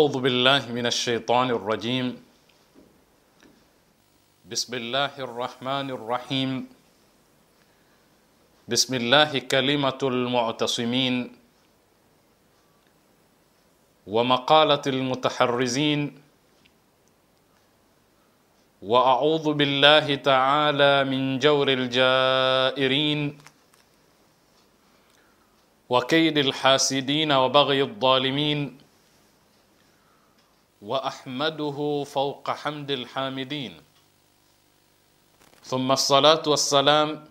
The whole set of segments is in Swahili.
أعوذ بالله من الشيطان الرجيم. بسم الله الرحمن الرحيم. بسم الله كلمة المعتصمين ومقالة المتحرزين. وأعوذ بالله تعالى من جور الجائرين. وكيد الحاسدين وبغي الظالمين. وأحمده فوق حمد الحامدين. ثم الصلاة والسلام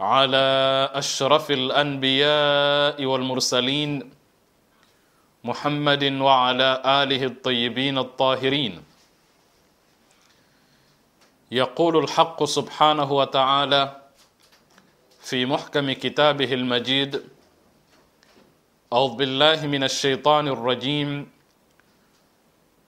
على أشرف الأنبياء والمرسلين محمد وعلى آله الطيبين الطاهرين. يقول الحق سبحانه وتعالى في محكم كتابه المجيد أعوذ بالله من الشيطان الرجيم.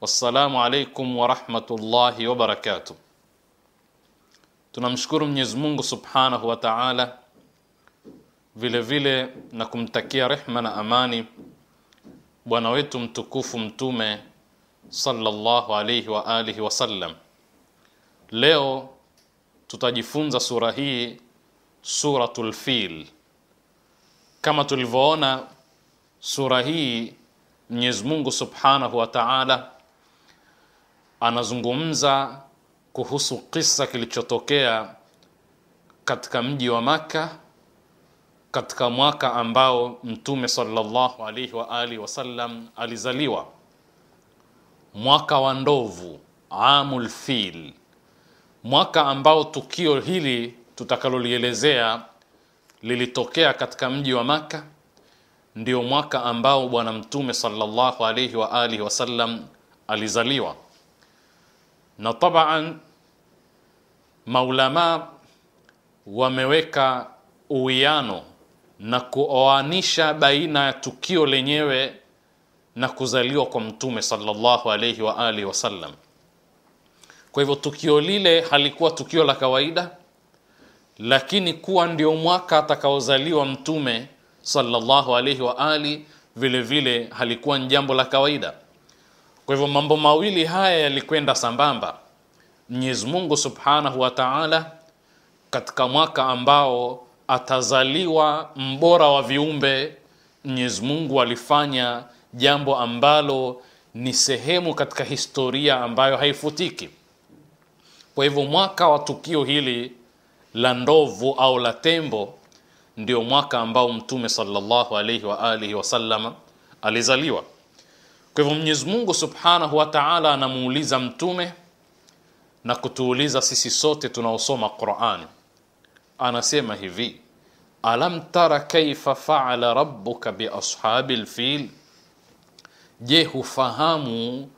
wassalamu alaikum warahmatullahi wabarakatuh tunamshukuru mwenyezi mungu subhanahu wa taala vile vile na kumtakia rehma na amani bwana wetu mtukufu mtume sallallahu alaihi wa alihi wasallam leo tutajifunza sura hii suratul fil. Kama tulivyoona sura hii mwenyezi mungu subhanahu wa taala anazungumza kuhusu kisa kilichotokea katika mji wa Makka katika mwaka ambao Mtume sallallahu alaihi wa alihi wasallam alizaliwa, mwaka wa ndovu, amul fil, mwaka ambao tukio hili tutakalolielezea lilitokea katika mji wa Makka. ndio mwaka ambao Bwana Mtume sallallahu alaihi wa alihi wasallam alizaliwa na taban maulama wameweka uwiano na kuoanisha baina ya tukio lenyewe na kuzaliwa kwa mtume sallallahu alaihi wa alihi wasallam kwa hivyo tukio lile halikuwa tukio la kawaida lakini kuwa ndio mwaka atakaozaliwa mtume sallallahu alaihi wa ali vile vile halikuwa ni jambo la kawaida kwa hivyo mambo mawili haya yalikwenda sambamba. Mwenyezi Mungu Subhanahu wa Ta'ala katika mwaka ambao atazaliwa mbora wa viumbe, Mwenyezi Mungu alifanya jambo ambalo ni sehemu katika historia ambayo haifutiki. Kwa hivyo mwaka wa tukio hili la ndovu au la tembo ndio mwaka ambao Mtume sallallahu alaihi wa alihi wasallam alizaliwa. Kwa hivyo Mwenyezi Mungu Subhanahu wa Ta'ala anamuuliza mtume na kutuuliza sisi sote tunaosoma Qur'an. Anasema hivi: Alam tara kaifa fa'ala rabbuka bi ashabil fil? Je, hufahamu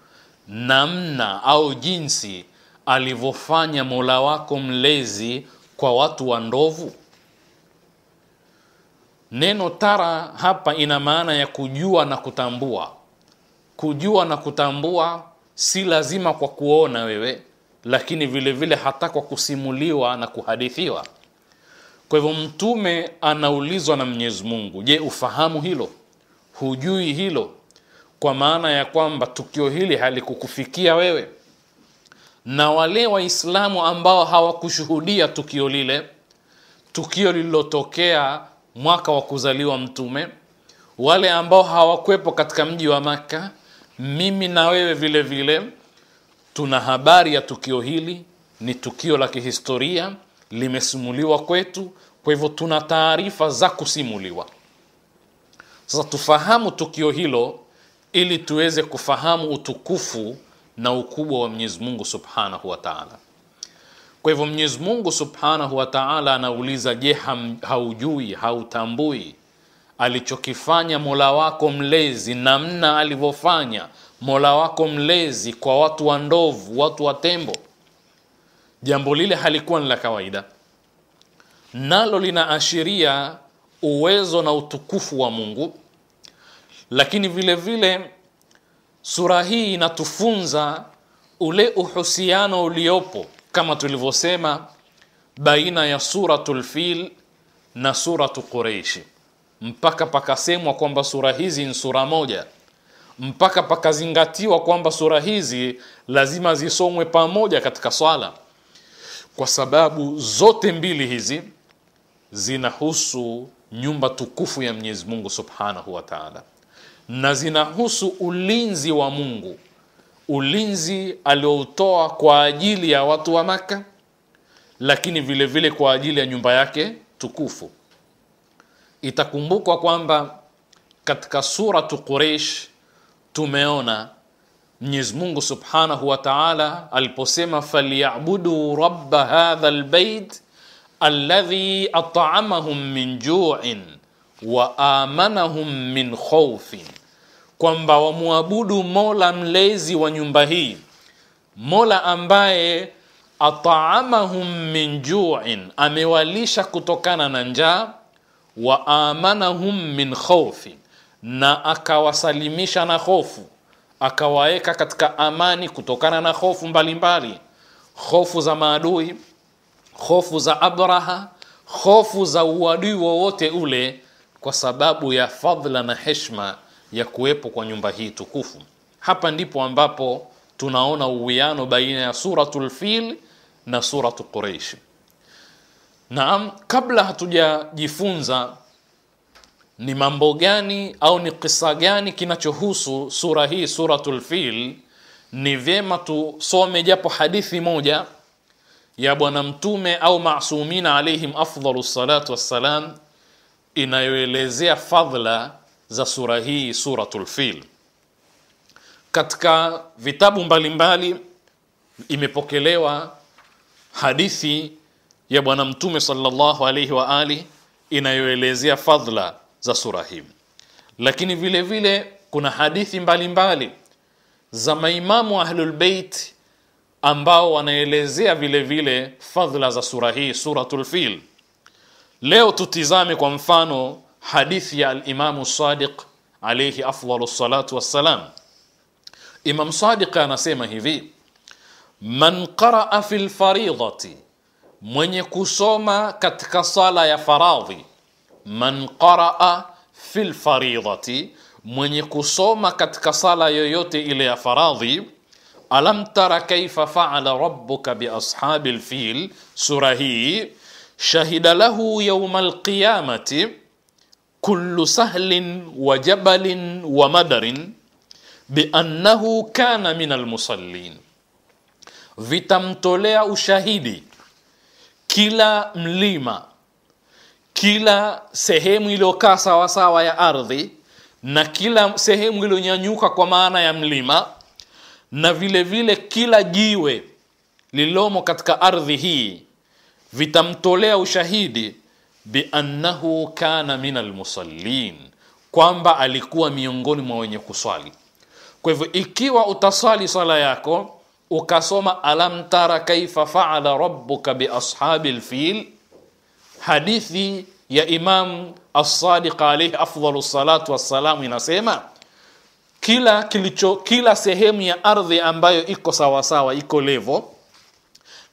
namna au jinsi alivyofanya Mola wako mlezi kwa watu wa ndovu? Neno tara hapa ina maana ya kujua na kutambua kujua na kutambua si lazima kwa kuona wewe lakini vile vile hata kwa kusimuliwa na kuhadithiwa. Kwa hivyo mtume anaulizwa na mwenyezi mungu je ufahamu hilo? Hujui hilo? Kwa maana ya kwamba tukio hili halikukufikia wewe? Na wale waislamu ambao hawakushuhudia tukio lile tukio lililotokea mwaka wa kuzaliwa mtume wale ambao hawakwepo katika mji wa maka mimi na wewe vile vile tuna habari ya tukio hili ni tukio la kihistoria limesimuliwa kwetu kwa hivyo tuna taarifa za kusimuliwa. Sasa tufahamu tukio hilo ili tuweze kufahamu utukufu na ukubwa wa mwenyezi mungu subhanahu wa taala. Kwa hivyo mwenyezi mungu subhanahu wa taala anauliza je haujui hautambui alichokifanya mola wako mlezi namna alivyofanya. Mola wako mlezi kwa watu wa ndovu watu wa tembo. Jambo lile halikuwa ni la kawaida. Nalo linaashiria uwezo na utukufu wa mungu. Lakini vile vile sura hii inatufunza ule uhusiano uliopo kama tulivyosema baina ya suratul fil na suratu Quraishi, mpaka pakasemwa kwamba sura hizi ni sura moja, mpaka pakazingatiwa kwamba sura hizi lazima zisomwe pamoja katika swala, kwa sababu zote mbili hizi zinahusu nyumba tukufu ya Mwenyezi Mungu Subhanahu wa Ta'ala, na zinahusu ulinzi wa Mungu, ulinzi alioutoa kwa ajili ya watu wa Maka, lakini vile vile kwa ajili ya nyumba yake tukufu. Itakumbukwa kwamba katika suratu Quraish tumeona Mwenyezi Mungu Subhanahu wa Ta'ala aliposema falyabudu rabba hadha albayt alladhi at'amahum min ju'in wa amanahum min khawfin, kwamba wamwabudu Mola mlezi wa nyumba hii, Mola ambaye at'amahum min ju'in, amewalisha kutokana na njaa, wa amanahum min khawfin, na akawasalimisha na hofu akawaweka katika amani kutokana na hofu mbalimbali, hofu za maadui, hofu za Abraha, hofu za uadui wowote ule, kwa sababu ya fadhila na heshma ya kuwepo kwa nyumba hii tukufu. Hapa ndipo ambapo tunaona uwiano baina ya suratul Fil na suratu Quraish. Naam, kabla hatujajifunza ni mambo gani au ni kisa gani kinachohusu sura hii suratul Fil, ni vyema tusome japo hadithi moja ya Bwana Mtume au masumina alaihim afdalu salatu wassalam inayoelezea fadhila za sura hii suratul Fil. Katika vitabu mbalimbali imepokelewa hadithi ya Bwana Mtume sallallahu alaihi wa ali inayoelezea fadhila za sura hii, lakini vile vile kuna hadithi mbalimbali mbali za maimamu ahlul bait ambao wanaelezea vile vile fadhila za sura hii suratul Fil. Leo tutizame kwa mfano hadithi ya Alimamu Sadiq alayhi afdalu salatu wassalam. Imam Sadiq anasema hivi: man qaraa fi lfaridati, mwenye kusoma katika sala ya faradhi man qaraa fi lfaridati, mwenye kusoma katika sala yoyote ile ya faradhi. Alam tara kaifa faala rabbuka biashabi lfil, sura hii shahida lahu yauma alqiyamati kullu sahlin wa jabalin wa madarin biannahu kana min almusallin, vitamtolea ushahidi kila mlima kila sehemu iliyokaa sawasawa ya ardhi na kila sehemu iliyonyanyuka kwa maana ya mlima na vile vile kila jiwe lilomo katika ardhi hii vitamtolea ushahidi biannahu kana min almusallin, kwamba alikuwa miongoni mwa wenye kuswali. Kwa hivyo ikiwa utaswali swala yako ukasoma alam tara kaifa faala rabbuka biashabi lfil hadithi ya Imam As-Sadiq alayhi afdalu salatu wassalam inasema kila kilicho kila sehemu ya ardhi ambayo iko sawasawa iko levo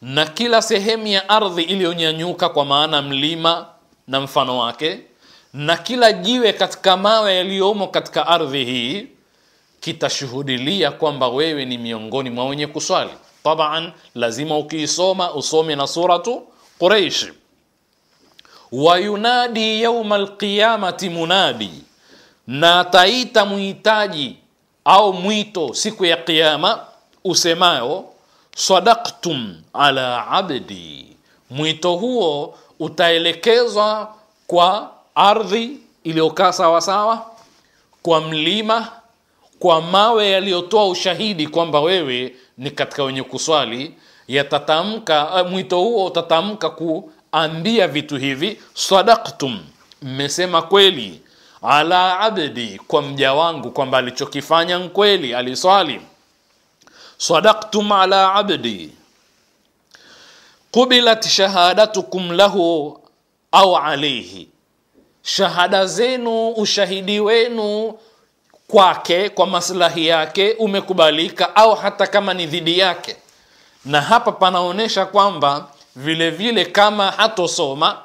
na kila sehemu ya ardhi iliyonyanyuka kwa maana mlima na mfano wake na kila jiwe katika mawe yaliyomo katika ardhi hii kitashuhudilia kwamba wewe ni miongoni mwa wenye kuswali. Taban, lazima ukiisoma usome na suratu Quraish wayunadi yauma alqiyamati munadi, na taita muhitaji au mwito siku ya Kiyama usemayo sadaktum ala abdi. Mwito huo utaelekezwa kwa ardhi iliyokaa sawasawa, kwa mlima, kwa mawe yaliyotoa ushahidi kwamba wewe ni katika wenye kuswali. Yatatamka mwito huo utatamka kuambia vitu hivi sadaktum, mmesema kweli, ala abdi kwa mja wangu kwamba alichokifanya nkweli aliswali sadaktum ala abdi qubilat shahadatukum lahu au alaihi shahada zenu ushahidi wenu kwake kwa maslahi yake umekubalika au hata kama ni dhidi yake. Na hapa panaonyesha kwamba vile vile kama hatosoma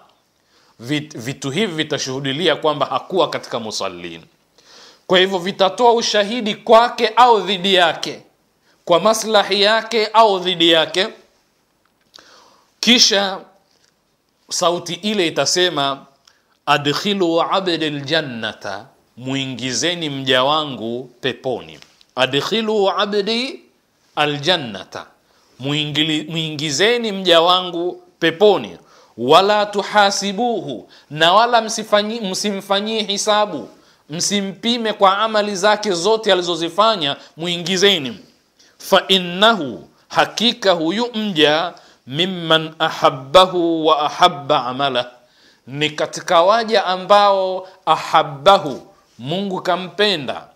vit, vitu hivi vitashuhudilia kwamba hakuwa katika musallin. Kwa hivyo vitatoa ushahidi kwake au dhidi yake kwa maslahi yake au dhidi yake. Kisha sauti ile itasema adkhilu abdi ljannata muingizeni mja wangu peponi. Adkhilu abdi aljannata. Muingizeni mja wangu peponi. Wala tuhasibuhu. Na wala msimfanyie hisabu. Msimpime kwa amali zake zote alizozifanya mwingizeni. Fa innahu hakika huyu mja mimman ahabbahu wa ahabba amalah ni katika waja ambao ahabbahu mungu kampenda.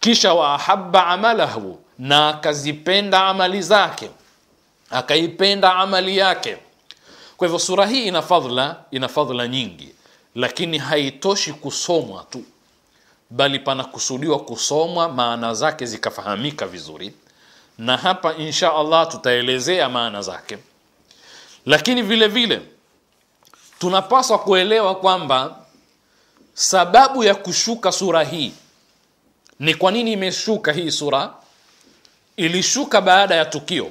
Kisha wa ahabba amalahu na akazipenda amali zake. Akaipenda amali yake. Kwa hivyo sura hii ina fadhla ina fadhla nyingi. Lakini haitoshi kusomwa tu. Bali panakusudiwa kusomwa maana zake zikafahamika vizuri. Na hapa insha allah tutaelezea maana zake. Lakini vile vile tunapaswa kuelewa kwamba sababu ya kushuka sura hii ni kwa nini imeshuka hii sura? Ilishuka baada ya tukio.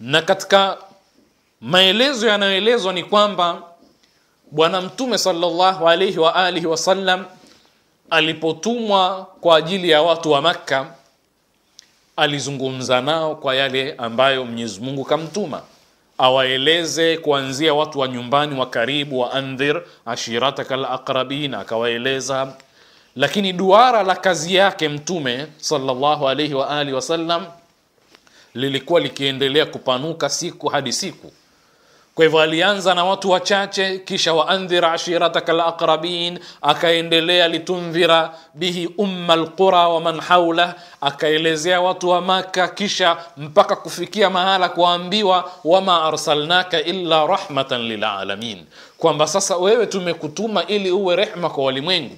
Na katika maelezo yanayoelezwa ni kwamba bwana mtume sallallahu alaihi wa alihi wasallam alipotumwa kwa ajili ya watu wa makka alizungumza nao kwa yale ambayo mwenyezi mungu kamtuma awaeleze kuanzia watu wa nyumbani wa karibu wa andhir ashirataka alaqrabin akawaeleza. Lakini duara la kazi yake mtume sallallahu alaihi wa alihi wasallam lilikuwa likiendelea kupanuka siku hadi siku kwa hivyo alianza na watu wachache kisha waandhira ashirataka laqrabin akaendelea litundhira bihi umma lqura wa man haulah akaelezea watu wa maka kisha mpaka kufikia mahala kuambiwa wama arsalnaka illa rahmatan lilalamin. Kwamba sasa wewe tumekutuma ili uwe rehma kwa walimwengu.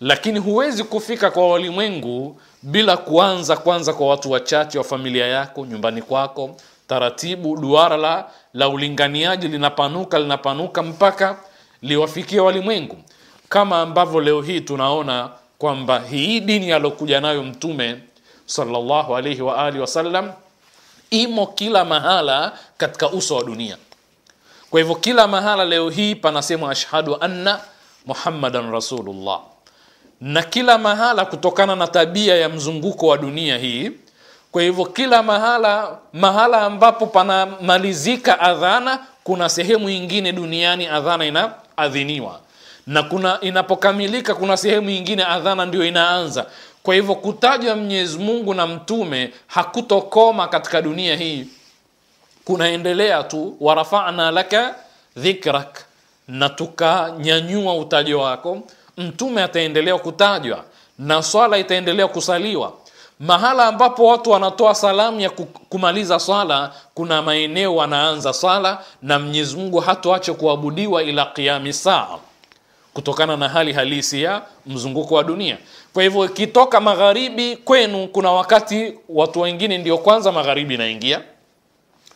Lakini huwezi kufika kwa walimwengu bila kuanza kwanza kwa watu wachache wa familia yako nyumbani kwako taratibu duara la, la ulinganiaji linapanuka linapanuka mpaka liwafikie walimwengu. Kama ambavyo leo hii tunaona kwamba hii dini alokuja nayo mtume sallallahu alaihi wa alihi wasallam imo kila mahala katika uso wa dunia. Kwa hivyo kila mahala leo hii panasemwa ashhadu anna muhammadan rasulullah. Na kila mahala kutokana na tabia ya mzunguko wa dunia hii kwa hivyo kila mahala mahala ambapo panamalizika adhana kuna sehemu ingine duniani adhana inaadhiniwa. Na kuna inapokamilika kuna sehemu ingine adhana ndio inaanza. Kwa hivyo kutajwa mwenyezi mungu na mtume hakutokoma katika dunia hii. Kunaendelea tu warafana laka dhikrak na tukanyanyua utajo wako. Mtume ataendelea kutajwa na swala itaendelea kusaliwa mahala ambapo watu wanatoa salamu ya kumaliza swala kuna maeneo wanaanza swala na mwenyezi mungu hatoache kuabudiwa ila qiami saa kutokana na hali halisi ya mzunguko wa dunia. Kwa hivyo ikitoka magharibi kwenu kuna wakati watu wengine ndio kwanza magharibi inaingia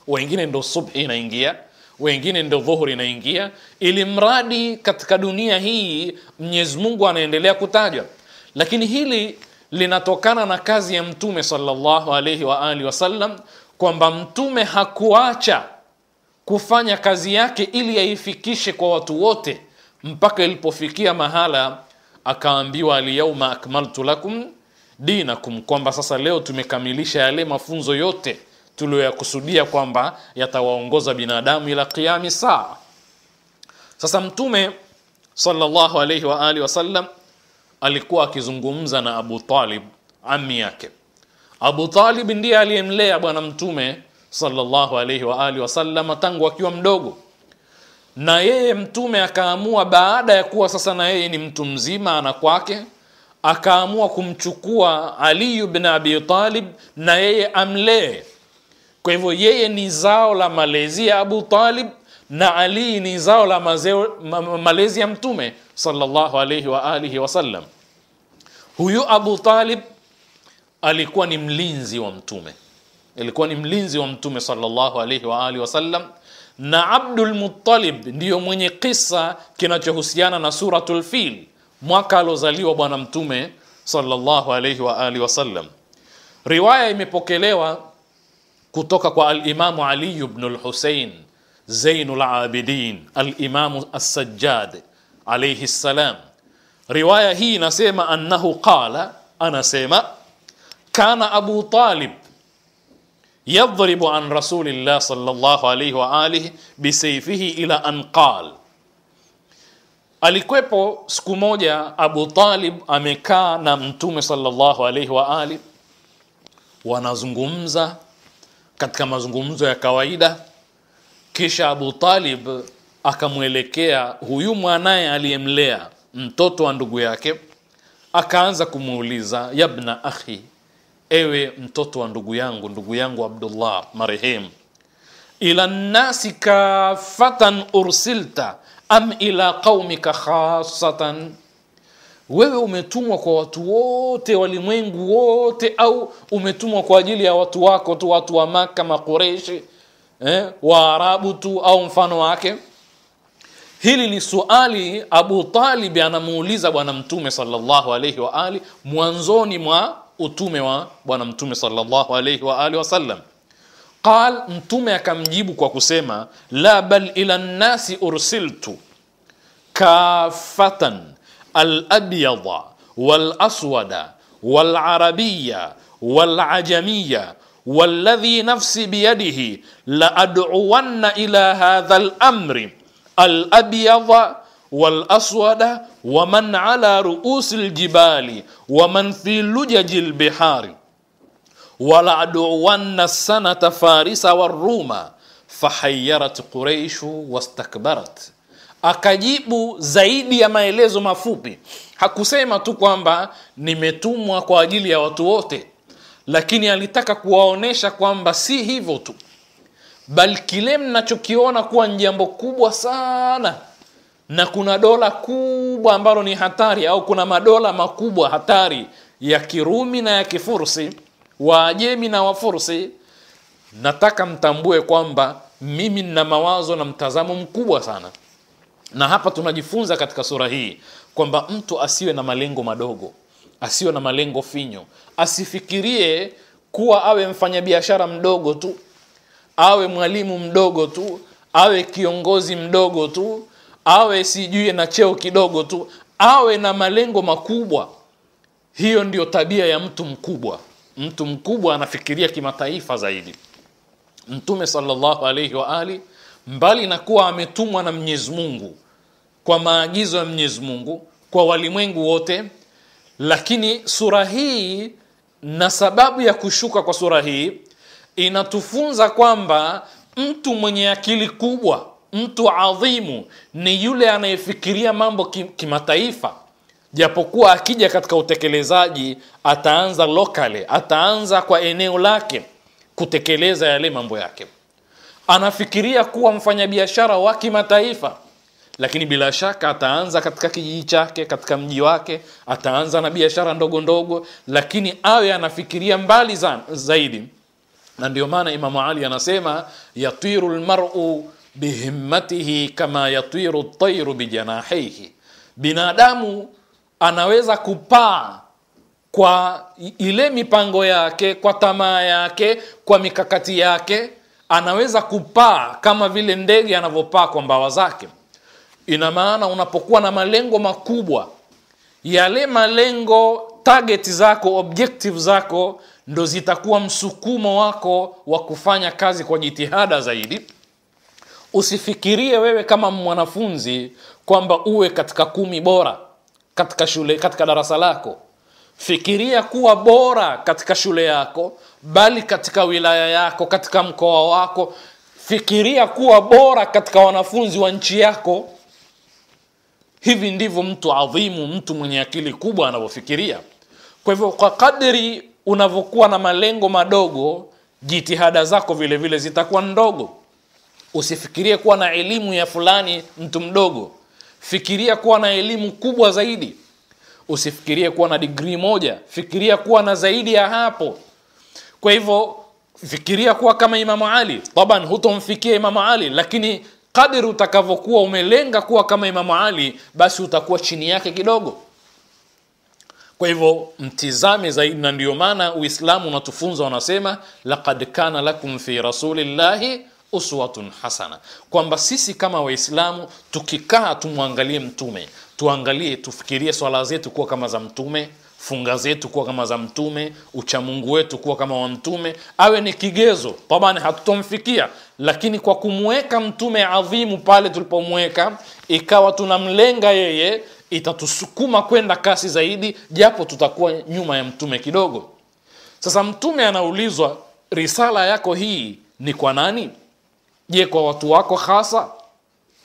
wengine ndo subhi inaingia wengine ndo dhuhuri inaingia ili mradi katika dunia hii mwenyezi mungu anaendelea kutajwa. Lakini hili linatokana na kazi ya mtume sallallahu alaihi wa alihi wasallam kwamba mtume hakuacha kufanya kazi yake ili yaifikishe kwa watu wote mpaka ilipofikia mahala akaambiwa alyauma akmaltu lakum dinakum kwamba sasa leo tumekamilisha yale mafunzo yote tuliyoyakusudia kwamba yatawaongoza binadamu ila qiami saa. Sasa mtume sallallahu wa alihi wasallam alikuwa akizungumza na abu talib ami yake. Abu talib ndiye aliyemlea bwana mtume sallallahu alaihi wa alihi wasallam tangu akiwa mdogo. Na yeye mtume akaamua baada ya kuwa sasa na yeye ni mtu mzima ana kwake akaamua kumchukua ali bin abi talib na yeye amlee. Kwa hivyo yeye ni zao la malezi ya abu talib na ali ni zao la mazeo, ma, malezi ya mtume sallallahu alaihi wa alihi wasallam huyu abu talib alikuwa ni mlinzi wa mtume. Alikuwa ni mlinzi wa mtume sallallahu alaihi wa alihi wasallam na abdul muttalib ndiyo mwenye kisa kinachohusiana na suratul fil mwaka alozaliwa bwana mtume sallallahu alaihi wa alihi wasallam riwaya imepokelewa kutoka kwa Al-Imamu ali ibn lhusein zainu labidin alimamu assajjad alaihi ssalam riwaya hii inasema annahu qala anasema kana abu talib yadhribu an rasulillah sallallahu alaihi wa alihi bisaifihi ila an qal alikwepo siku moja abu talib amekaa na mtume sallallahu alaihi wa alihi. Wanazungumza katika mazungumzo ya kawaida kisha abu talib akamwelekea huyu mwanaye aliyemlea mtoto wa ndugu yake akaanza kumuuliza yabna akhi ewe mtoto wa ndugu yangu ndugu yangu abdullah marehemu ila nnasi kafatan ursilta am ila qaumika khasatan wewe umetumwa kwa watu wote walimwengu wote au umetumwa kwa ajili ya watu wako tu watu wa maka makureshi eh, waarabu tu au mfano wake. Hili ni suali abu talibi anamuuliza bwana mtume salllahu alaihi wa ali mwanzoni mwa utume wa bwana mtume salllahu alaihi wa alihi wasallam. Qal mtume akamjibu kwa kusema la bal ila nnasi ursiltu kafatan alabyada walaswada walarabiya walajamiya walladhi nafsi biyadihi la ad'uwanna ila hadha lamri alabyada al-abyadha wa man ala ruusi ljibali wa man fi lujaji lbihari wala ad'uwanna sanata farisa waruma fahayarat quraishu wastakbarat. Akajibu zaidi ya maelezo mafupi hakusema tu kwamba nimetumwa kwa ajili ya watu wote lakini alitaka kuwaonesha kwamba si hivyo tu bali kile mnachokiona kuwa ni jambo kubwa sana na kuna dola kubwa ambalo ni hatari au kuna madola makubwa hatari ya kirumi na ya kifursi waajemi na wafursi nataka mtambue kwamba mimi nina mawazo na mtazamo mkubwa sana. Na hapa tunajifunza katika sura hii kwamba mtu asiwe na malengo madogo asiwe na malengo finyo asifikirie kuwa awe mfanyabiashara mdogo tu awe mwalimu mdogo tu awe kiongozi mdogo tu awe sijui na cheo kidogo tu awe na malengo makubwa. Hiyo ndio tabia ya mtu mkubwa. Mtu mkubwa anafikiria kimataifa zaidi. Mtume salllahu alaihi wa ali mbali na kuwa ametumwa na mwenyezi mungu kwa maagizo ya mwenyezi mungu kwa walimwengu wote lakini sura hii na sababu ya kushuka kwa sura hii inatufunza kwamba mtu mwenye akili kubwa mtu adhimu ni yule anayefikiria mambo kimataifa. Japokuwa akija katika utekelezaji ataanza lokale ataanza kwa eneo lake kutekeleza yale mambo yake. Anafikiria kuwa mfanyabiashara wa kimataifa lakini bila shaka ataanza katika kijiji chake katika mji wake ataanza na biashara ndogo ndogo lakini awe anafikiria mbali za, zaidi. Na ndio maana imamu ali anasema yatiru lmaru bihimmatihi kama yatiru tairu bijanahihi. Binadamu anaweza kupaa kwa ile mipango yake kwa tamaa yake kwa mikakati yake anaweza kupaa kama vile ndege anavyopaa kwa mbawa zake ina maana unapokuwa na malengo makubwa yale malengo target zako objective zako ndo zitakuwa msukumo wako wa kufanya kazi kwa jitihada zaidi. Usifikirie wewe kama mwanafunzi kwamba uwe katika kumi bora katika shule katika darasa lako. Fikiria kuwa bora katika shule yako bali katika wilaya yako katika mkoa wako. Fikiria kuwa bora katika wanafunzi wa nchi yako hivi ndivyo mtu adhimu mtu mwenye akili kubwa anavyofikiria. Kwa hivyo kwa kadri unavyokuwa na malengo madogo jitihada zako vile vile zitakuwa ndogo. Usifikirie kuwa na elimu ya fulani mtu mdogo. Fikiria kuwa na elimu kubwa zaidi. Usifikirie kuwa na digrii moja. Fikiria kuwa na zaidi ya hapo. Kwa hivyo fikiria kuwa kama imamu ali. Taban hutomfikia imamu ali lakini kadri utakavyokuwa umelenga kuwa kama imamu ali basi utakuwa chini yake kidogo. Kwa hivyo mtizame zaidi na ndio maana uislamu unatufunza wanasema laqad kana lakum fi rasulillahi uswatun hasana. Kwamba sisi kama waislamu tukikaa tumwangalie mtume tuangalie tufikirie swala zetu kuwa kama za mtume funga zetu kuwa kama za mtume uchamungu wetu kuwa kama wa mtume awe ni kigezo tabani hatutomfikia. Lakini kwa kumweka mtume adhimu pale tulipomweka ikawa tunamlenga yeye itatusukuma kwenda kasi zaidi japo tutakuwa nyuma ya mtume kidogo. Sasa mtume anaulizwa risala yako hii ni kwa nani? Je kwa watu wako hasa?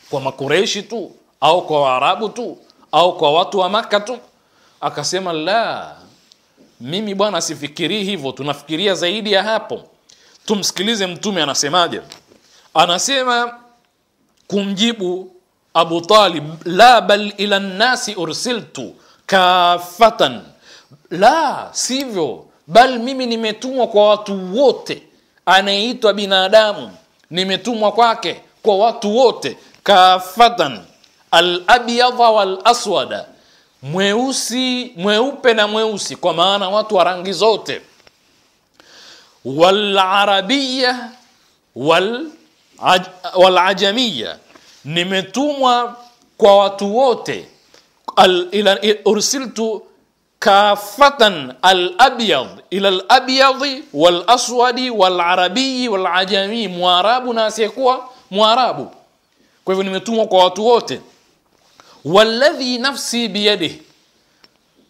Kwa makureishi tu? Au kwa waarabu tu? Au kwa watu wa maka tu akasema la mimi bwana sifikirii hivyo tunafikiria zaidi ya hapo. Tumsikilize mtume anasemaje? Anasema kumjibu abu talib la bal ila nnasi ursiltu kafatan la sivyo bal mimi nimetumwa kwa watu wote. Anayeitwa binadamu nimetumwa kwake kwa watu wote. Kafatan alabyadha walaswada mweusi mweupe na mweusi kwa maana watu wa rangi zote. Walarabia wal, aj, walajamiya nimetumwa kwa watu wote. Ursiltu kafatan alabyad ila alabyadi walaswadi walarabii walajamii mwarabu na asiyekuwa mwarabu. Kwa hivyo nimetumwa kwa watu wote walladhi nafsi biyadi.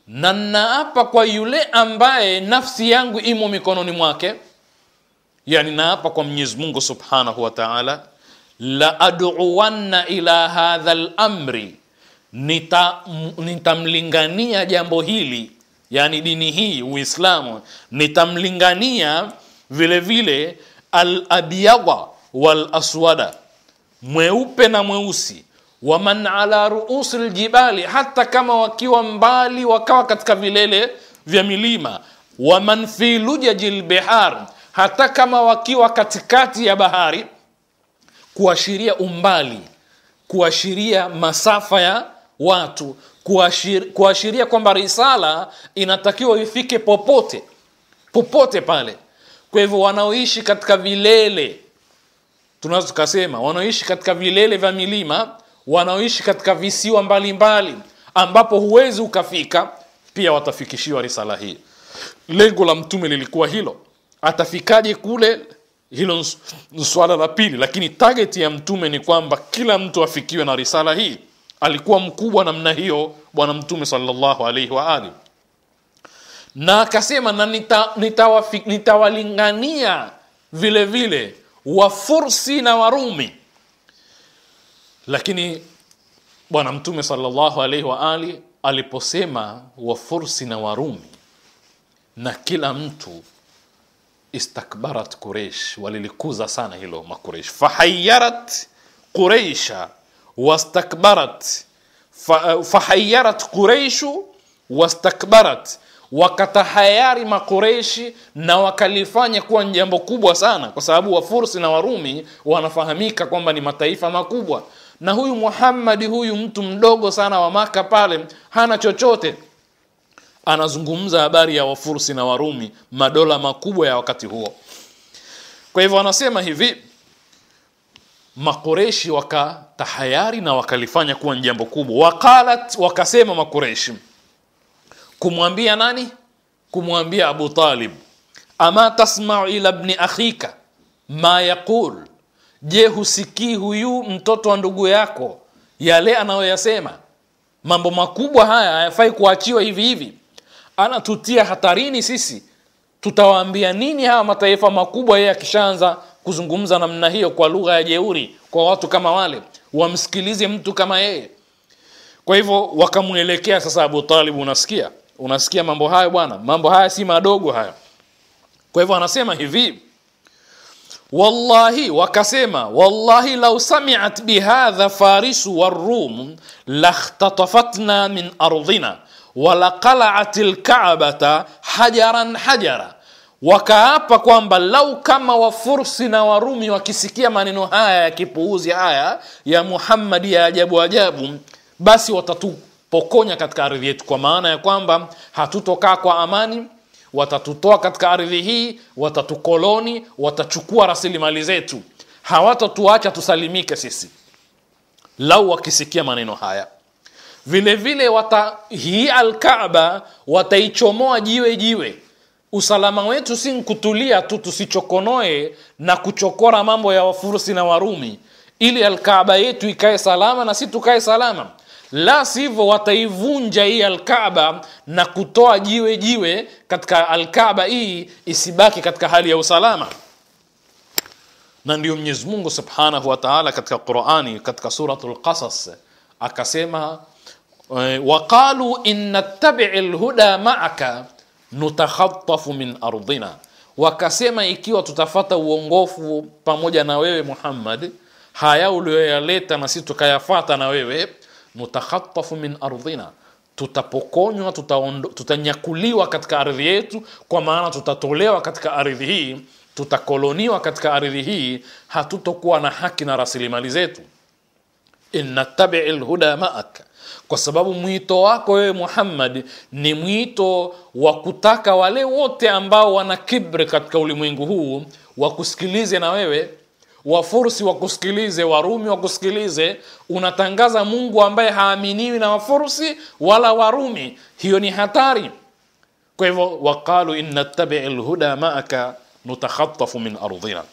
Na naapa kwa yule ambaye nafsi yangu imo mikononi mwake. Yani naapa kwa mwenyezi mungu subhanahu wa taala. La aduwanna ila hadha lamri nitamlingania nita jambo hili yani dini hii uislamu. Nitamlingania vile vile alabyada walaswada. Mweupe na mweusi waman ala ruusi ljibali hata kama wakiwa mbali wakawa katika vilele vya milima. Waman fi lujaji lbihar hata kama wakiwa katikati ya bahari kuashiria umbali kuashiria masafa ya watu kuashiria, kwamba risala inatakiwa ifike popote popote pale. Kwa hivyo wanaoishi katika vilele tunaweza tukasema wanaoishi katika vilele vya milima wanaoishi katika visiwa mbalimbali mbali, ambapo huwezi ukafika pia watafikishiwa risala hii. Lengo la mtume lilikuwa hilo. Atafikaje kule? Hilo swala la pili lakini tageti ya mtume ni kwamba kila mtu afikiwe na risala hii. Alikuwa mkubwa namna hiyo bwana mtume sallallahu alaihi wa na akasema na nitawalingania nita, nita vile vile wafursi na warumi lakini bwana mtume sallallahu alaihi wa ali aliposema wafursi na warumi na kila mtu istakbarat quraish walilikuza sana hilo Makuraish. fahayarat quraisha wastakbarat fahayarat quraishu wastakbarat wakatahayari makureishi na wakalifanya kuwa ni jambo kubwa sana kwa sababu wafursi na warumi wanafahamika kwamba ni mataifa makubwa na huyu Muhammad huyu mtu mdogo sana wa maka pale hana chochote. Anazungumza habari ya wafursi na warumi madola makubwa ya wakati huo. Kwa hivyo anasema hivi makureshi wakatahayari na wakalifanya kuwa ni jambo kubwa. Wakalat, wakasema makureshi kumwambia nani? Kumwambia abu talib ama tasmau ila bni akhika ma yaqul je husikii huyu mtoto wa ndugu yako? Yale anayoyasema. Mambo makubwa haya hayafai kuachiwa hivi hivi. Anatutia hatarini sisi. Tutawaambia nini hawa mataifa makubwa yeye akishaanza kuzungumza namna hiyo kwa lugha ya jeuri kwa watu kama wale? Wamsikilize mtu kama yeye. Kwa hivyo wakamwelekea sasa abu talib unasikia? Unasikia mambo hayo bwana? Mambo haya si madogo haya. Kwa hivyo anasema hivi wallahi wakasema wallahi lau samiat bihadha farisu warum lakhtatafatna min ardhina walaqalaat lkabata hajaran hajara. Wakaapa kwamba lau kama wafursi na warumi wakisikia maneno haya ya kipuuzi haya ya muhammadi ya ajabu ajabu basi watatupokonya katika ardhi yetu kwa maana ya kwamba hatutokaa kwa amani watatutoa katika ardhi hii watatukoloni watachukua rasilimali zetu. Hawatatuacha tusalimike sisi. Lau wakisikia maneno haya. Vile vile wata hii alkaba wataichomoa jiwe jiwe. Usalama wetu si nkutulia tu tusichokonoe na kuchokora mambo ya wafursi na warumi. Ili alkaba yetu ikae salama na si tukae salama la sivyo wataivunja hii alkaaba na kutoa jiwe jiwe katika alkaaba hii isibaki katika hali ya usalama. Na ndio mwenyezi mungu subhanahu wa taala katika qurani katika suratul Qasas akasema waqalu in nattabii lhuda maaka nutakhatafu min ardina. Wakasema ikiwa tutafata uongofu pamoja na wewe muhammad haya uliyoyaleta na sisi tukayafata na wewe nutakhatafu min ardhina. Tutapokonywa tutaondo- tutanyakuliwa katika ardhi yetu kwa maana tutatolewa katika ardhi hii tutakoloniwa katika ardhi hii hatutokuwa na haki na rasilimali zetu. Innattabii lhuda maak. Kwa sababu mwito wako wewe muhammad ni mwito wa kutaka wale wote ambao wana kibri katika ulimwengu huu wakusikilize na wewe wafursi wakusikilize warumi wakusikilize unatangaza mungu ambaye haaminiwi na wafursi wala warumi. Hiyo ni hatari. Kwa hivyo waqalu in nattabii lhuda maaka nutakhatafu min ardhina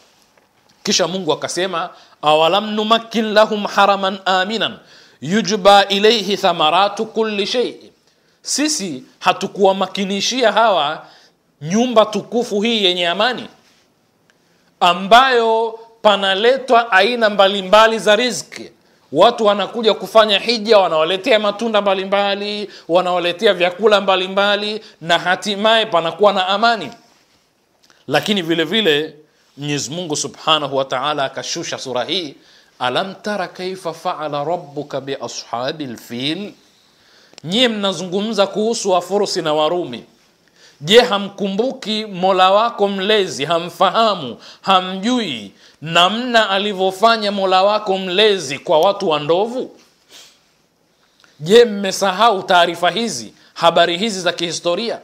kisha mungu akasema awalam numakkin lahum haraman aminan yujba ilaihi thamaratu kulli shei sisi hatukuwamakinishia hawa nyumba tukufu hii yenye amani ambayo panaletwa aina mbalimbali za riziki. Watu wanakuja kufanya hija wanawaletea matunda mbalimbali wanawaletea vyakula mbalimbali na hatimaye panakuwa na amani. Lakini vile vile mwenyezi mungu subhanahu wa taala akashusha sura hii alam tara kaifa faala rabuka biashabi lfil nyie mnazungumza kuhusu wafursi na warumi je hamkumbuki mola wako mlezi hamfahamu hamjui namna alivyofanya mola wako mlezi kwa watu wa ndovu? Je mmesahau taarifa hizi habari hizi za kihistoria?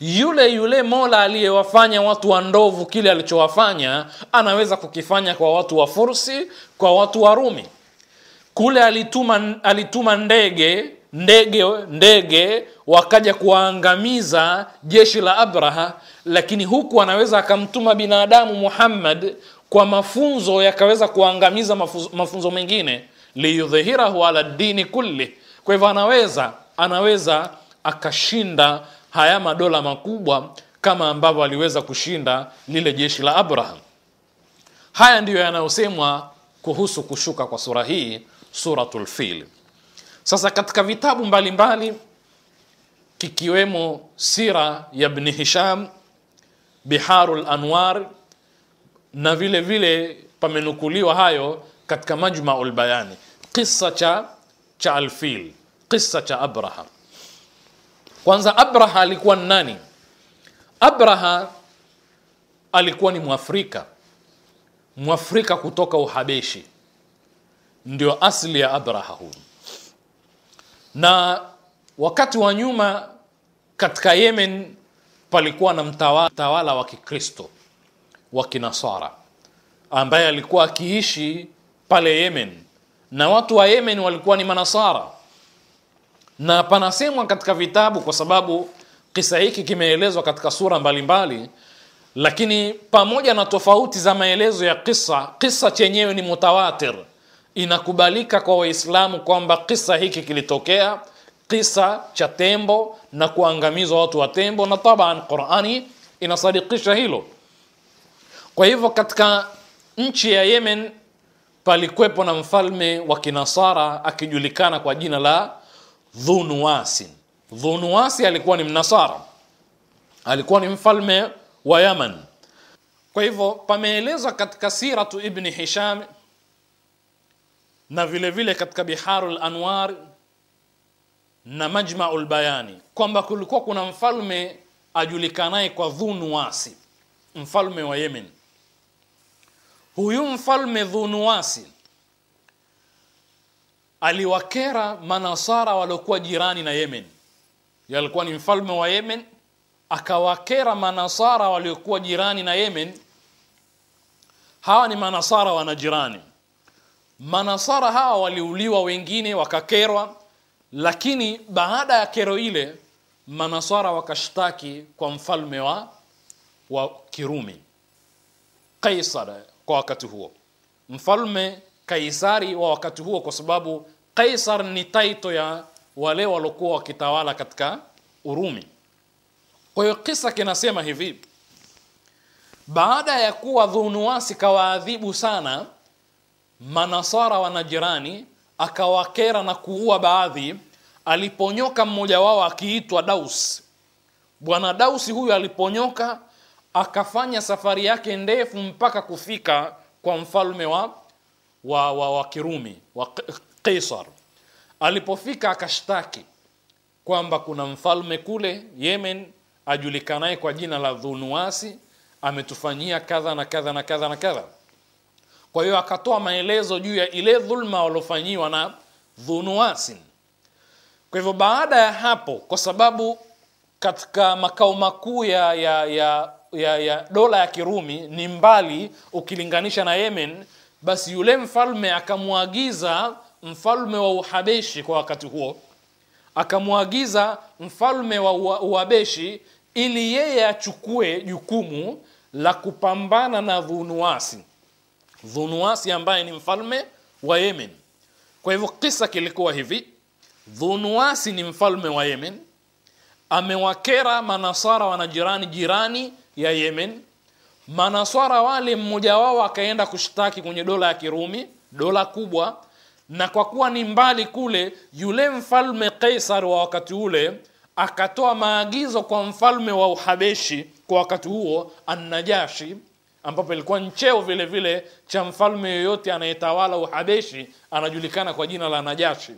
Yule yule mola aliyewafanya watu wa ndovu kile alichowafanya anaweza kukifanya kwa watu wa fursi kwa watu wa rumi. Kule alituma alituma ndege ndege ndege wakaja kuwaangamiza jeshi la abraha lakini huku anaweza akamtuma binadamu muhammad kwa mafunzo yakaweza kuangamiza mafunzo, mafunzo mengine. Liyudhhirahu ala dini kulli. Kwa hivyo anaweza anaweza akashinda haya madola makubwa kama ambavyo aliweza kushinda lile jeshi la abraham haya ndiyo yanayosemwa kuhusu kushuka kwa sura hii suratul fil sasa katika vitabu mbalimbali mbali, kikiwemo sira ya bni hisham biharu lanwar na vile vile pamenukuliwa hayo katika majmau lbayani kisa cha cha alfil kisa cha abraha. Kwanza abraha alikuwa ni nani? Abraha alikuwa ni mwafrika. Mwafrika kutoka uhabeshi. Ndio asli ya abraha huyu na wakati wa nyuma katika yemen palikuwa na mtawala, wa kikristo wa kinasara ambaye alikuwa akiishi pale yemen. Na watu wa yemen walikuwa ni manasara. Na panasemwa katika vitabu kwa sababu kisa hiki kimeelezwa katika sura mbalimbali mbali, lakini pamoja na tofauti za maelezo ya kisa kisa chenyewe ni mutawatir inakubalika kwa waislamu kwamba kisa hiki kilitokea kisa cha tembo na kuangamizwa watu wa tembo na taban qurani inasadikisha hilo kwa hivyo katika nchi ya Yemen palikwepo na mfalme wa kinasara akijulikana kwa jina la Dhunuwasi. Dhunuwasi alikuwa ni mnasara, alikuwa ni mfalme wa Yaman. Kwa hivyo pameelezwa katika siratu Ibni Hisham na vile vile katika Biharul Anwar na Majmaul Bayani kwamba kulikuwa kuna mfalme ajulikanaye kwa Dhunuwasi, mfalme wa Yemen. Huyu mfalme Dhunuwasi aliwakera manasara waliokuwa jirani na Yemen. Yalikuwa ni mfalme wa Yemen, akawakera manasara waliokuwa jirani na Yemen. Hawa ni manasara wana jirani. Manasara hawa waliuliwa, wengine wakakerwa, lakini baada ya kero ile manasara wakashtaki kwa mfalme wa, wa Kirumi Kaisar kwa wakati huo, mfalme Kaisari wa wakati huo, kwa sababu Kaisar ni taito ya wale waliokuwa wakitawala katika Urumi. Kwa hiyo kisa kinasema hivi, baada ya kuwa Dhunuwasi kawaadhibu sana manasara wa Najirani, akawakera na kuua baadhi, aliponyoka mmoja wao akiitwa Daus. Bwana Dausi huyu aliponyoka akafanya safari yake ndefu mpaka kufika kwa mfalme wa, wa, wa, wa Kirumi wa Kaisar. Alipofika akashtaki kwamba kuna mfalme kule Yemen ajulikanaye kwa jina la Dhunuasi ametufanyia kadha na kadha na kadha na kadha. Kwa hiyo akatoa maelezo juu ya ile dhulma waliofanyiwa na Dhunuasin. Kwa hivyo baada ya hapo, kwa sababu katika makao makuu ya, ya, ya, ya, ya dola ya Kirumi ni mbali ukilinganisha na Yemen, basi yule mfalme akamwagiza mfalme wa Uhabeshi kwa wakati huo, akamwagiza mfalme wa Uhabeshi ili yeye achukue jukumu la kupambana na Dhunuwasi, Dhunuwasi ambaye ni mfalme wa Yemen. Kwa hivyo kisa kilikuwa hivi: Dhunuasi ni mfalme wa Yemen, amewakera manasara wanajirani jirani ya Yemen. Manaswara wale mmoja wao akaenda kushtaki kwenye dola ya Kirumi, dola kubwa, na kwa kuwa ni mbali kule, yule mfalme Kaisar wa wakati ule akatoa maagizo kwa mfalme wa Uhabeshi kwa wakati huo Annajashi, ambapo ilikuwa ncheo vile vile cha mfalme yoyote anayetawala Uhabeshi anajulikana kwa jina la Najashi.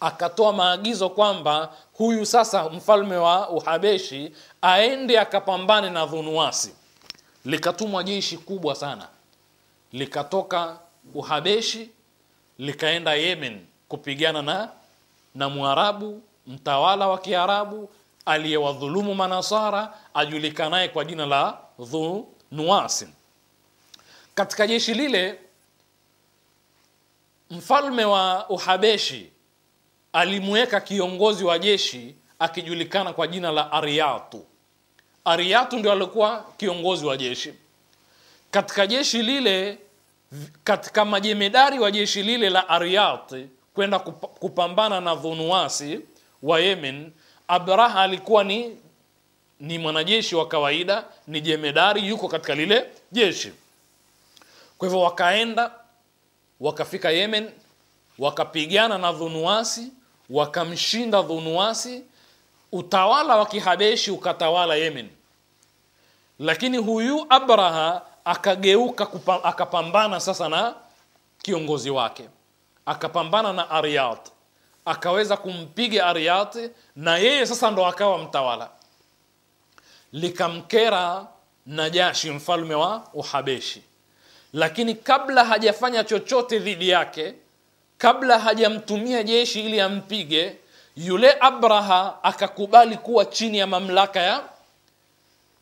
Akatoa maagizo kwamba huyu sasa mfalme wa Uhabeshi aende akapambane na Dhunuasi. Likatumwa jeshi kubwa sana, likatoka Uhabeshi likaenda Yemen kupigana na na Mwarabu mtawala wa Kiarabu aliyewadhulumu manasara ajulikanaye kwa jina la Dhunuwasi. Katika jeshi lile mfalme wa Uhabeshi alimweka kiongozi wa jeshi akijulikana kwa jina la Ariatu. Ariatu ndio alikuwa kiongozi wa jeshi katika jeshi lile. Katika majemedari wa jeshi lile la ariat kwenda kupambana na Dhunuasi wa Yemen, Abraha alikuwa ni ni mwanajeshi wa kawaida, ni jemedari, yuko katika lile jeshi. Kwa hivyo wakaenda wakafika Yemen, wakapigana na dhunuasi wakamshinda dhunuasi utawala wa Kihabeshi ukatawala Yemen. Lakini huyu Abraha akageuka kupa, akapambana sasa na kiongozi wake, akapambana na ariat akaweza kumpiga ariat na yeye sasa ndo akawa mtawala. Likamkera Najashi, mfalme wa Uhabeshi, lakini kabla hajafanya chochote dhidi yake, kabla hajamtumia jeshi ili ampige, yule Abraha akakubali kuwa chini ya mamlaka ya,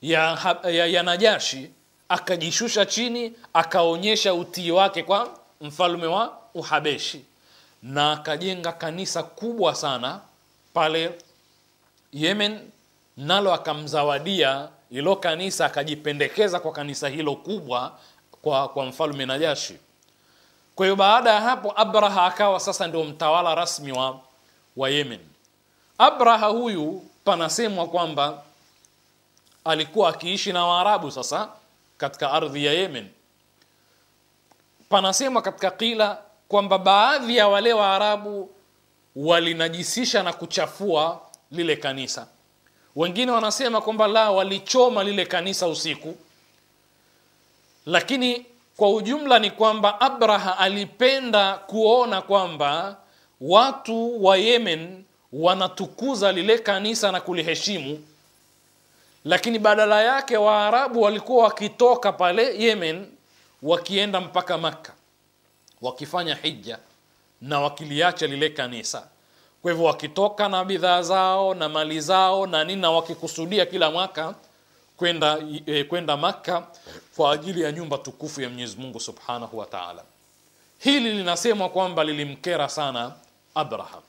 ya, ya, ya Najashi, akajishusha chini, akaonyesha utii wake kwa mfalme wa Uhabeshi. Na akajenga kanisa kubwa sana pale Yemen, nalo akamzawadia ilo kanisa, akajipendekeza kwa kanisa hilo kubwa kwa, kwa mfalme Najashi. Kwa hiyo baada ya hapo Abraha akawa sasa ndio mtawala rasmi wa, wa Yemen. Abraha huyu panasemwa kwamba alikuwa akiishi na Waarabu sasa katika ardhi ya Yemen, Panasemwa katika kila kwamba baadhi ya wale waarabu walinajisisha na kuchafua lile kanisa wengine wanasema kwamba la walichoma lile kanisa usiku. Lakini kwa ujumla ni kwamba abraha alipenda kuona kwamba watu wa yemen wanatukuza lile kanisa na kuliheshimu. Lakini badala yake waarabu walikuwa wakitoka pale yemen wakienda mpaka makka wakifanya hija na wakiliacha lile kanisa kwa hivyo wakitoka na bidhaa zao na mali zao na nini na wakikusudia kila mwaka kwenda e, kwenda makka kwa ajili ya nyumba tukufu ya mwenyezi mungu subhanahu wa taala. Hili linasemwa kwamba lilimkera sana abraham.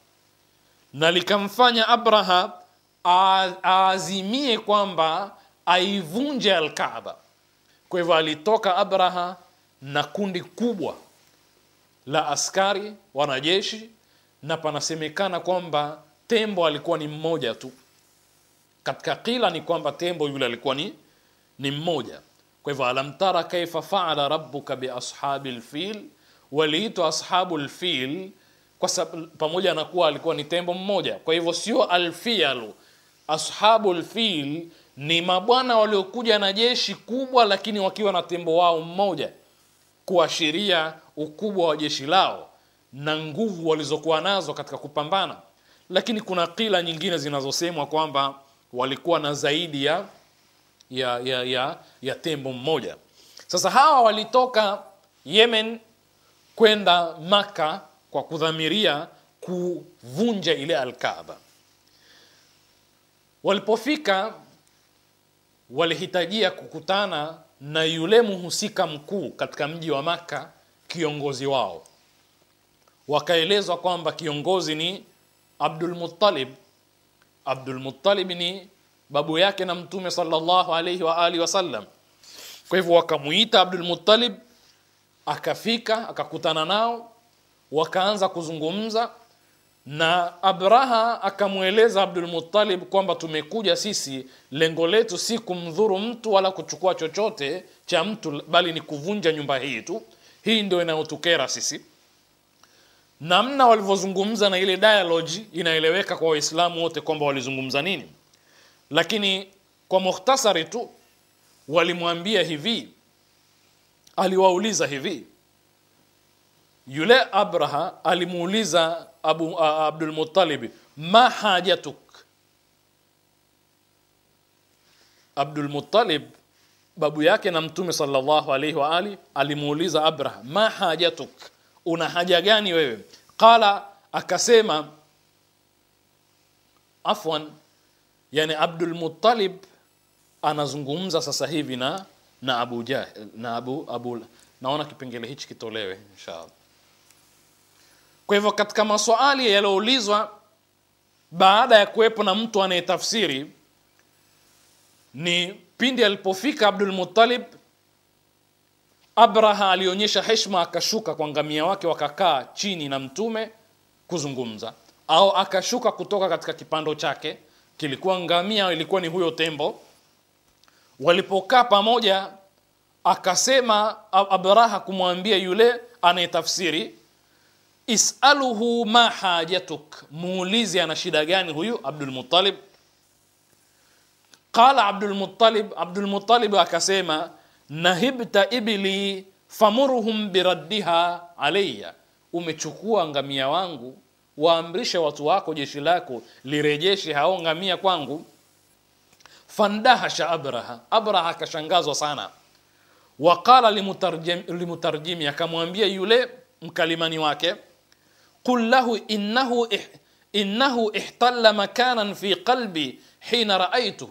Na likamfanya abraha aazimie kwamba aivunje alkaaba. Kwa hivyo alitoka abraha na kundi kubwa la askari wanajeshi na panasemekana kwamba tembo alikuwa ni mmoja tu. Katika kila ni kwamba tembo yule alikuwa ni ni mmoja. Kwa hivyo alam tara kaifa faala rabbuka biashabi lfil waliitwa ashabu lfil kwa pamoja na kuwa alikuwa ni tembo mmoja. Kwa hivyo sio alfialu ashabu lfil ni mabwana waliokuja na jeshi kubwa lakini wakiwa na tembo wao mmoja kuashiria ukubwa wa jeshi lao na nguvu walizokuwa nazo katika kupambana. Lakini kuna kila nyingine zinazosemwa kwamba walikuwa na zaidi ya ya, ya, ya, ya tembo mmoja. Sasa hawa walitoka yemen kwenda maka kwa kudhamiria kuvunja ile alkaba walipofika walihitajia kukutana na yule mhusika mkuu katika mji wa maka kiongozi wao wakaelezwa kwamba kiongozi ni Abdul Muttalib. Abdul Muttalib ni babu yake na mtume sallallahu alayhi wa alihi wasallam. Kwa hivyo wakamuita Abdul Muttalib, akafika akakutana nao wakaanza kuzungumza na abraha akamweleza Abdul Muttalib kwamba tumekuja sisi lengo letu si kumdhuru mtu wala kuchukua chochote cha mtu bali ni kuvunja nyumba hii tu. Hii ndio inayotukera sisi namna walivyozungumza na ile dialogue inaeleweka kwa waislamu wote kwamba walizungumza nini. Lakini kwa mukhtasari tu walimwambia hivi aliwauliza hivi. Yule abraha alimuuliza abu uh, abdulmutalibi ma hajatuk? Abdulmutalib babu yake na mtume sallallahu alaihi wa ali alimuuliza abraha ma hajatuk una haja gani wewe? Qala akasema afwan yani abdulmutalib anazungumza sasa hivi na na abu jahil na abu, abu naona kipengele hichi kitolewe inshallah. Kwa hivyo katika maswali yaliyoulizwa baada ya kuwepo na mtu anayetafsiri ni pindi alipofika abdul muttalib abraha alionyesha heshima, akashuka kwa ngamia wake wakakaa chini na mtume kuzungumza. Au akashuka kutoka katika kipando chake kilikuwa ngamia ilikuwa ni huyo tembo. Walipokaa pamoja akasema abraha kumwambia yule anayetafsiri isaluhu ma hajatuk. Muulizi ana shida gani huyu Abdul Muttalib. qala Abdul Muttalib, Abdul Muttalib akasema nahibta ibli famurhum biraddiha alayya. Umechukua ngamia wangu waamrishe watu wako jeshi lako lirejeshe hao ngamia kwangu. Fandahasha abraha. Abraha akashangazwa sana. Waqala limutarjimi akamwambia yule mkalimani wake qul lahu innahu innahu ihtalla makanan fi qalbi hina raaitu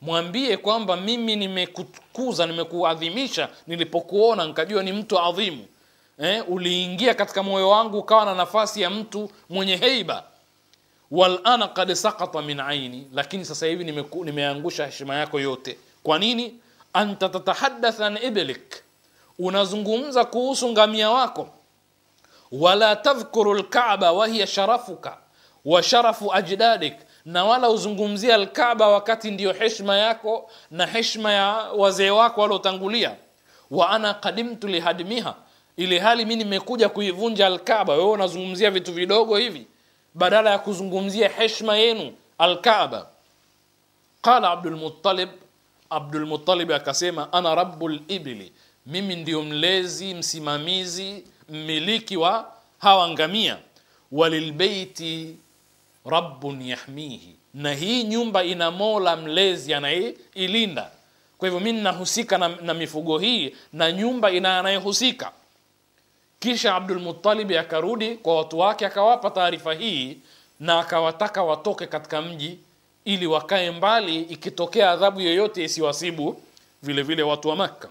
mwambie kwamba mimi nimekukuza nimekuadhimisha nilipokuona nkajua ni mtu adhimu. Eh, uliingia katika moyo wangu ukawa na nafasi ya mtu mwenye heiba. Walana kad sakata min aini lakini sasa hivi nimeangusha nimeangusha heshima yako yote. Kwa nini? Anta tatahadatha an iblik unazungumza kuhusu ngamia wako. Wala tadhkuru lkaba wahiya sharafuka wa sharafu ajdadik na wala uzungumzie alkaba wakati ndiyo heshma yako na heshma ya wazee wako waliotangulia. Wa ana kadimtu lihadmiha ili hali mi nimekuja kuivunja alkaba wewe unazungumzia vitu vidogo hivi badala ya kuzungumzia heshma yenu alkaba qala abdulmutalib abdulmutalib akasema ana rabu libli mimi ndio mlezi msimamizi mmiliki wa hawa ngamia. Walilbeiti rabbun yahmihi. Na hii nyumba ina mola mlezi anayeilinda. Kwa hivyo mi ninahusika na, na mifugo hii na nyumba ina anayehusika. Kisha Abdul Muttalib akarudi kwa watu wake akawapa taarifa hii na akawataka watoke katika mji ili wakae mbali ikitokea adhabu yoyote isiwasibu vile vile watu wa makka.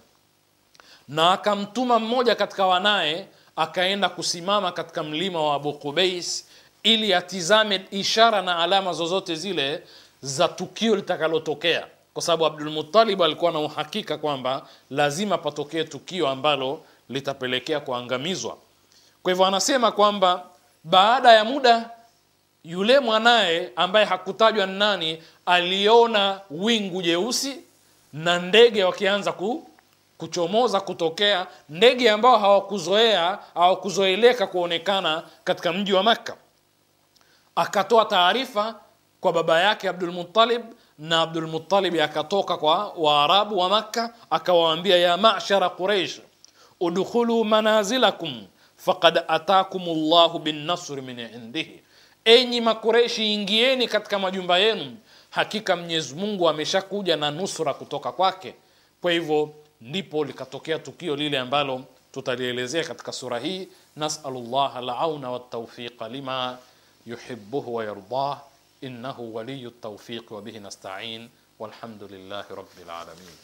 Na akamtuma mmoja katika wanaye akaenda kusimama katika mlima wa abu qubais ili atizame ishara na alama zozote zile za tukio litakalotokea. Kwa sababu abdulmutalib alikuwa na uhakika kwamba lazima patokee tukio ambalo litapelekea kuangamizwa. Kwa hivyo anasema kwamba baada ya muda yule mwanaye ambaye hakutajwa ni nani aliona wingu jeusi na ndege wakianza ku, kuchomoza kutokea ndege ambao hawakuzoea hawakuzoeleka kuonekana katika mji wa makka akatoa taarifa kwa baba yake Abdul Muttalib na Abdul Muttalib akatoka kwa waarabu wa makka akawaambia ya mashara Quraysh udkhulu manazilakum faqad atakum llahu binnasri min indihi. Enyi makureshi ingieni katika majumba yenu. Hakika mwenyezi mungu ameshakuja na nusra kutoka kwake. Kwa hivyo ndipo likatokea tukio lile ambalo tutalielezea katika sura hii. Nasallallahu alauna launa waltaufiqa lima يحبه ويرضاه إنه ولي التوفيق وبه نستعين والحمد لله رب العالمين.